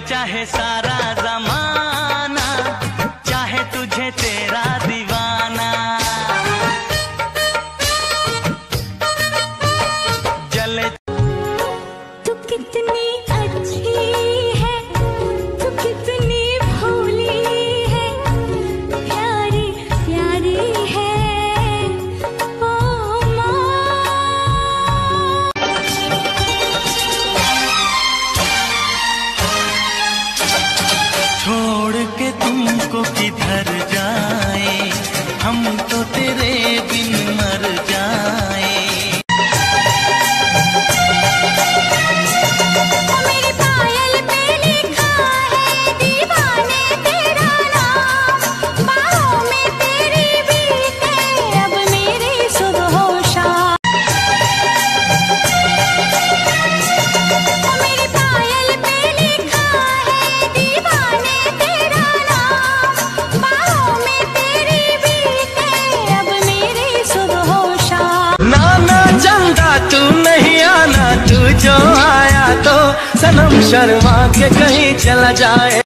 चाहे सारा तुमको किधर शर्मा के कहीं चला जाए।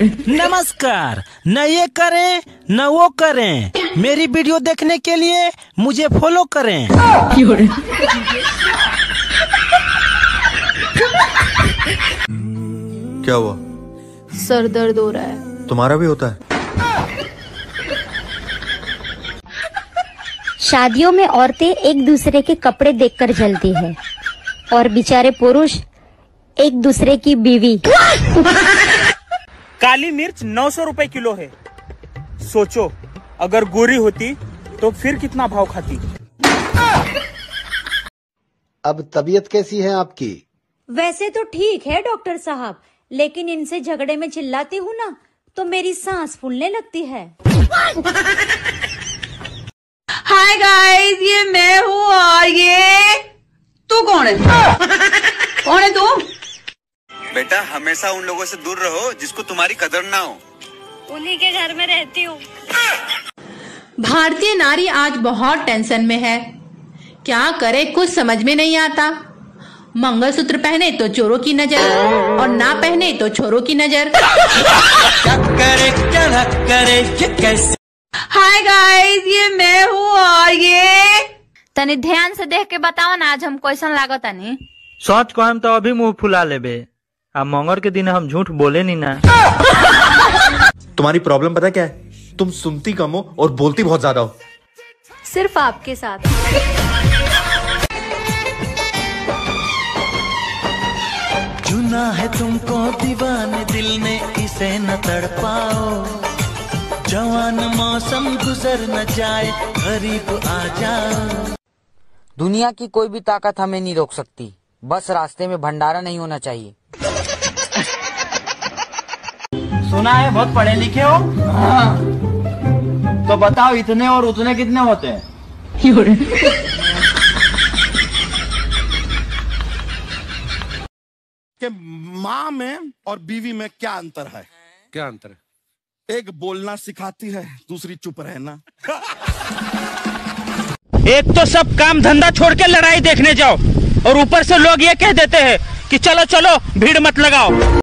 नमस्कार न ये करें न वो करें। मेरी वीडियो देखने के लिए मुझे फॉलो करें। क्या हुआ? सर दर्द हो रहा है। तुम्हारा भी होता है। शादियों में औरतें एक दूसरे के कपड़े देखकर जलती है और बेचारे पुरुष एक दूसरे की बीवी। काली मिर्च नौ सौ रूपए किलो है। सोचो अगर गोरी होती तो फिर कितना भाव खाती? अब तबीयत कैसी है आपकी? वैसे तो ठीक है डॉक्टर साहब लेकिन इनसे झगड़े में चिल्लाती हूँ ना तो मेरी सांस फूलने लगती है। हाय गाइस ये मैं हूँ और ये तू कौन है? कौन है तू? बेटा हमेशा उन लोगों से दूर रहो जिसको तुम्हारी कदर ना हो। उन्हीं के घर में रहती हूँ। भारतीय नारी आज बहुत टेंशन में है। क्या करे कुछ समझ में नहीं आता। मंगलसूत्र पहने तो चोरों की नज़र और ना पहने तो छोरों की नज़र। करे क्या करे कैसे? हाय गाइस ये मैं हूँ और ये तनी ध्यान से देख के बताओ ना आज हम कैसन लागत तनी। सोच को हम तो अभी मुँह फुला लेबे। आ मंगर के दिन हम झूठ बोले नहीं ना। तुम्हारी प्रॉब्लम पता क्या है? तुम सुनती कम हो और बोलती बहुत ज़्यादा हो। सिर्फ़ आपके साथ। चुना है तुमको दीवाने दिल ने इसे न तड़पाओ। जवान मौसम गुजर न जाए गरीब आ जाओ। दुनिया की कोई भी ताकत हमें नहीं रोक सकती। बस रास्ते में भंडारा नहीं होना चाहिए। सुना है बहुत पढ़े लिखे हो? हाँ। तो बताओ इतने और उतने कितने होते हैं? कि माँ में और बीवी में क्या अंतर है? क्या अंतर है? एक बोलना सिखाती है दूसरी चुप रहना। एक तो सब काम धंधा छोड़ के लड़ाई देखने जाओ और ऊपर से लोग ये कह देते हैं कि चलो चलो भीड़ मत लगाओ।